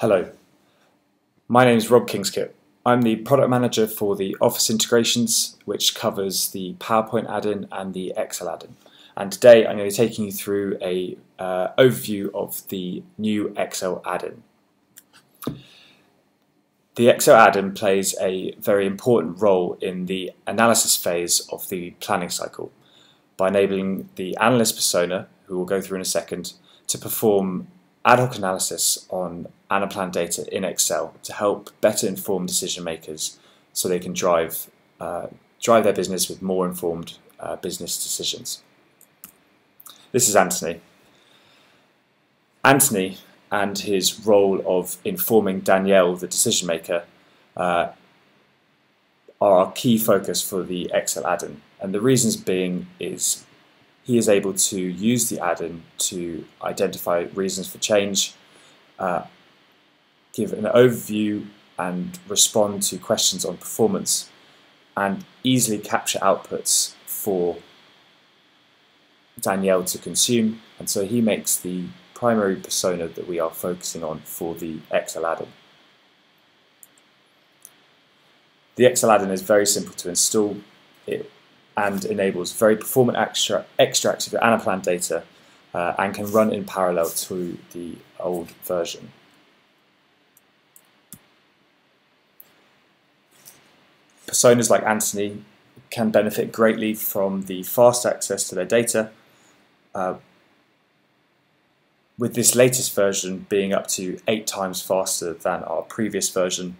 Hello, my name is Rob Kingskip. I'm the product manager for the Office integrations, which covers the PowerPoint add-in and the Excel add-in. And today I'm going to be taking you through a uh, overview of the new Excel add-in. The Excel add-in plays a very important role in the analysis phase of the planning cycle by enabling the analyst persona, who we'll go through in a second, to perform ad hoc analysis on Anaplan data in Excel to help better inform decision makers so they can drive, uh, drive their business with more informed uh, business decisions. This is Anthony. Anthony and his role of informing Danielle, the decision maker, uh, are our key focus for the Excel add-in. And the reasons being is he is able to use the add-in to identify reasons for change, uh, give an overview and respond to questions on performance, and easily capture outputs for Danielle to consume. And so he makes the primary persona that we are focusing on for the Excel add-in. The Excel add-in is very simple to install. It and enables very performant extra extracts of your Anaplan data uh, and can run in parallel to the old version. Personas like Anthony can benefit greatly from the fast access to their data, uh, with this latest version being up to eight times faster than our previous version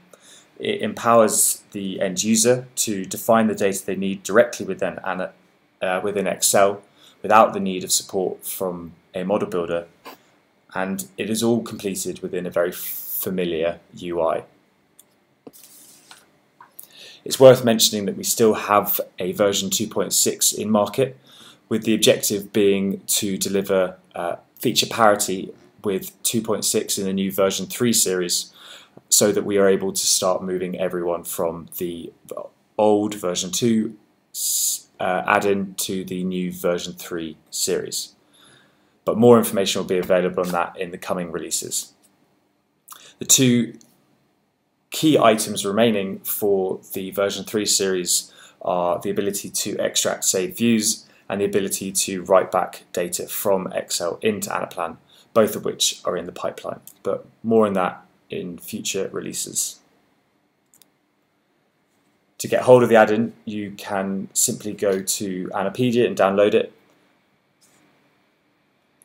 it empowers the end user to define the data they need directly within, uh, within Excel without the need of support from a model builder. And it is all completed within a very familiar UI. It's worth mentioning that we still have a version 2.6 in market, with the objective being to deliver uh, feature parity with 2.6 in the new version 3 series, so that we are able to start moving everyone from the old version 2 uh, add-in to the new version 3 series. But more information will be available on that in the coming releases. The two key items remaining for the version 3 series are the ability to extract saved views and the ability to write back data from Excel into Anaplan, both of which are in the pipeline. But more on that in future releases. To get hold of the add-in, you can simply go to Anapedia and download it.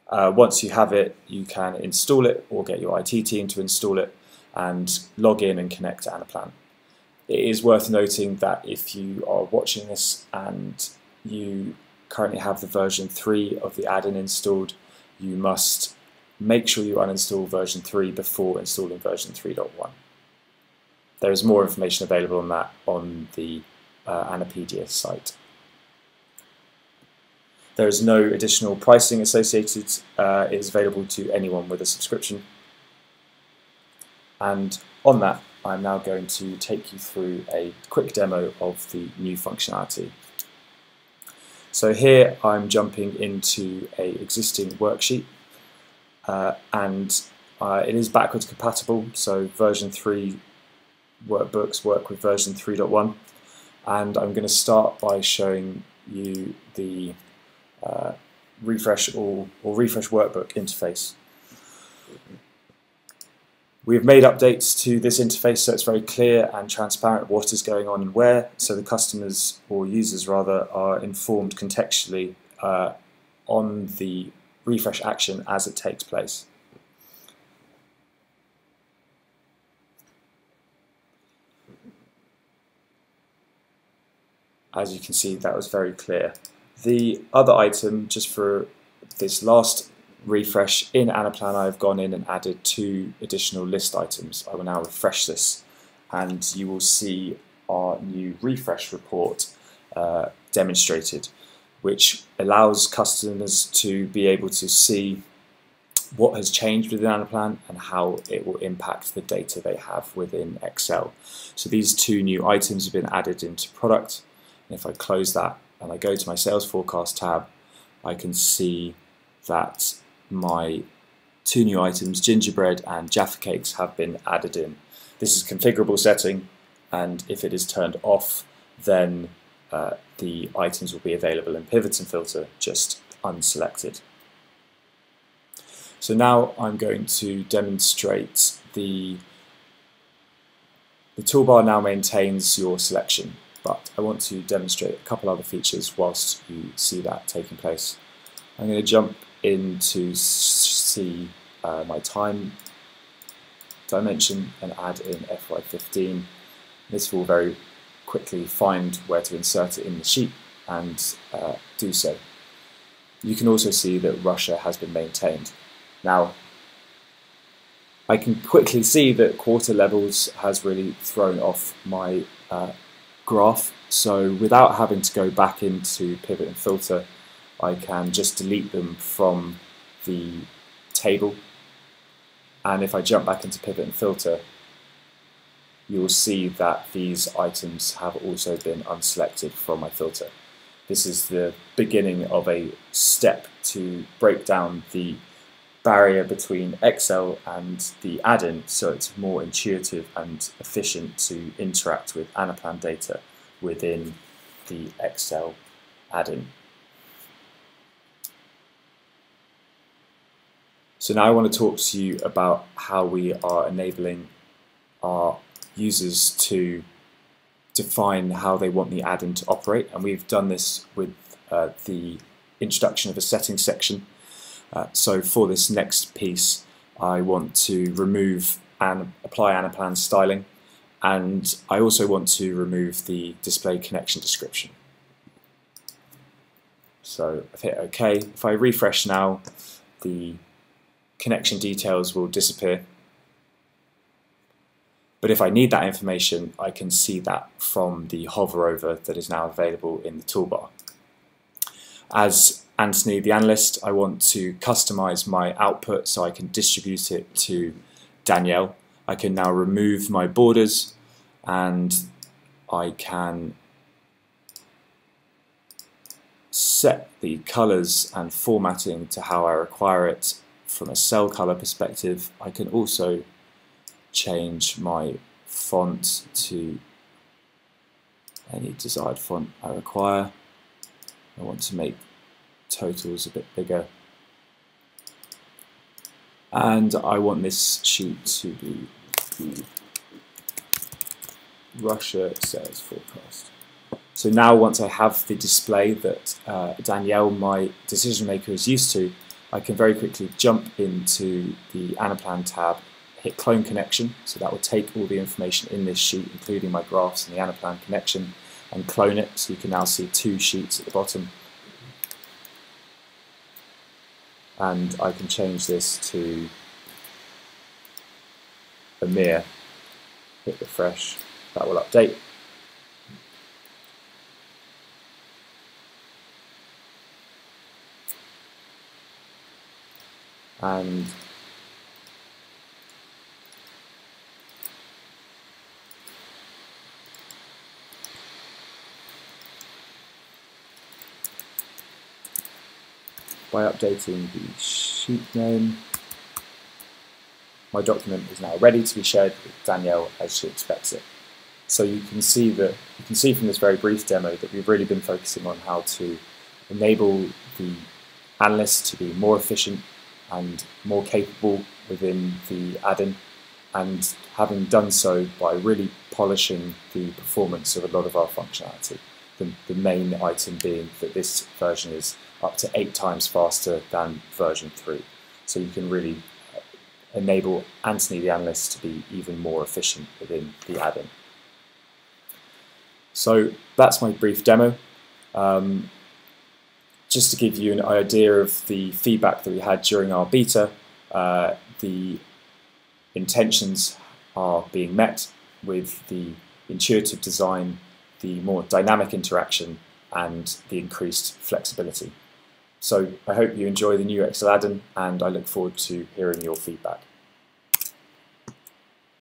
Uh, once you have it, you can install it or get your IT team to install it and log in and connect to Anaplan. It is worth noting that if you are watching this and you currently have the version 3 of the add-in installed, you must make sure you uninstall version 3 before installing version 3.1. There is more information available on that on the uh, Anapedia site. There is no additional pricing associated. Uh, it is available to anyone with a subscription. And on that, I'm now going to take you through a quick demo of the new functionality. So here I'm jumping into a existing worksheet uh, and uh, it is backwards compatible, so version 3 workbooks work with version 3.1 and I'm going to start by showing you the uh, refresh or, or refresh workbook interface. We've made updates to this interface so it's very clear and transparent what is going on and where, so the customers or users rather are informed contextually uh, on the refresh action as it takes place. As you can see, that was very clear. The other item, just for this last refresh in Anaplan, I've gone in and added two additional list items. I will now refresh this and you will see our new refresh report uh, demonstrated which allows customers to be able to see what has changed within Anaplan and how it will impact the data they have within Excel. So these two new items have been added into product. And if I close that and I go to my sales forecast tab, I can see that my two new items, gingerbread and Jaffa cakes, have been added in. This is configurable setting, and if it is turned off, then uh, the items will be available in pivot and filter, just unselected. So now I'm going to demonstrate the the toolbar now maintains your selection, but I want to demonstrate a couple other features whilst you see that taking place. I'm going to jump in to see uh, my time dimension and add in FY15. This will very quickly find where to insert it in the sheet and uh, do so. You can also see that Russia has been maintained. Now, I can quickly see that quarter levels has really thrown off my uh, graph. So without having to go back into pivot and filter, I can just delete them from the table. And if I jump back into pivot and filter, you'll see that these items have also been unselected from my filter. This is the beginning of a step to break down the barrier between Excel and the add-in so it's more intuitive and efficient to interact with Anaplan data within the Excel add-in. So now I want to talk to you about how we are enabling our users to define how they want the add-in to operate and we've done this with uh, the introduction of a settings section uh, so for this next piece, I want to remove and apply Anaplan styling, and I also want to remove the display connection description. So I've hit OK. If I refresh now, the connection details will disappear. But if I need that information, I can see that from the hover over that is now available in the toolbar. As Anthony the analyst, I want to customize my output so I can distribute it to Danielle. I can now remove my borders and I can set the colors and formatting to how I require it from a cell color perspective. I can also change my font to any desired font I require. I want to make totals a bit bigger. And I want this sheet to be Russia sales forecast. So now once I have the display that uh, Danielle, my decision maker, is used to, I can very quickly jump into the Anaplan tab, hit clone connection, so that will take all the information in this sheet, including my graphs and the Anaplan connection, and clone it, so you can now see two sheets at the bottom. And I can change this to a mirror, hit refresh, that will update. And by updating the sheet name. My document is now ready to be shared with Danielle as she expects it. So you can see that you can see from this very brief demo that we've really been focusing on how to enable the analysts to be more efficient and more capable within the add-in and having done so by really polishing the performance of a lot of our functionality. The, the main item being that this version is up to eight times faster than version 3. So you can really uh, enable Anthony the analyst to be even more efficient within the add-in. So that's my brief demo. Um, just to give you an idea of the feedback that we had during our beta, uh, the intentions are being met with the intuitive design, the more dynamic interaction, and the increased flexibility. So I hope you enjoy the new Excel add-in and I look forward to hearing your feedback.